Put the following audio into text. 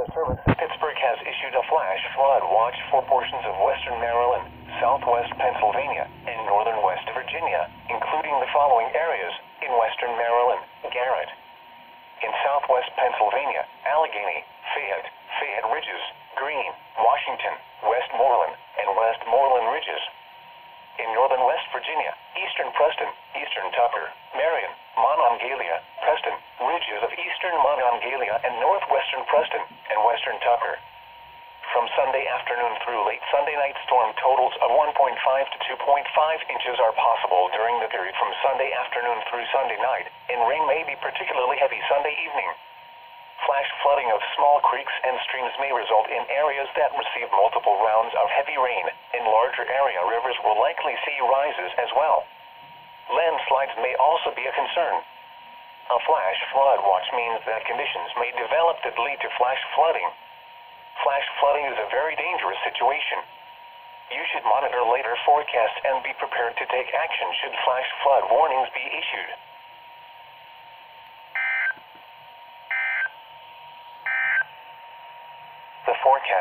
Weather Service, Pittsburgh has issued a flash flood watch for portions of western Maryland, southwest Pennsylvania, and northern West Virginia, including the following areas in western Maryland, Garrett. In southwest Pennsylvania, Allegheny, Fayette, Fayette Ridges, Greene, Washington, Westmoreland, and Westmoreland Ridges. In northern West Virginia, eastern Preston, eastern Tucker, Marion, Monongalia, Preston, ridges of eastern Monongalia and northwestern Preston, western Tucker. From Sunday afternoon through late Sunday night, storm totals of 1.5 to 2.5 inches are possible during the period from Sunday afternoon through Sunday night, and rain may be particularly heavy Sunday evening. Flash flooding of small creeks and streams may result in areas that receive multiple rounds of heavy rain. In larger area, rivers will likely see rises as well. Landslides may also be a concern. A flash flood watch means that conditions may develop that lead to flash flooding. Flash flooding is a very dangerous situation. You should monitor later forecasts and be prepared to take action should flash flood warnings be issued. The forecast.